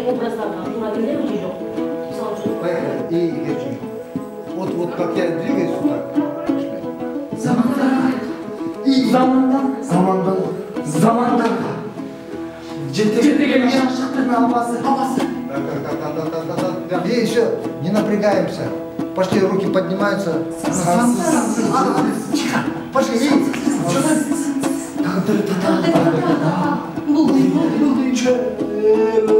біздегі образдарға тура келеді ме жоқ мысалы үшін Поехали. И держи. Вот, вот как я двигаюсь, вот так. замандар И замандан замандан. замандар жетеген шаштықтың абасы абасы Так, так, так, так, так, так, так, так. И еще, не напрягаемся. Пошли, руки поднимаются. Пошли, и тағдыр жер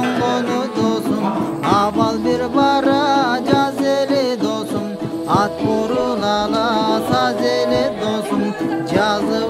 Cazı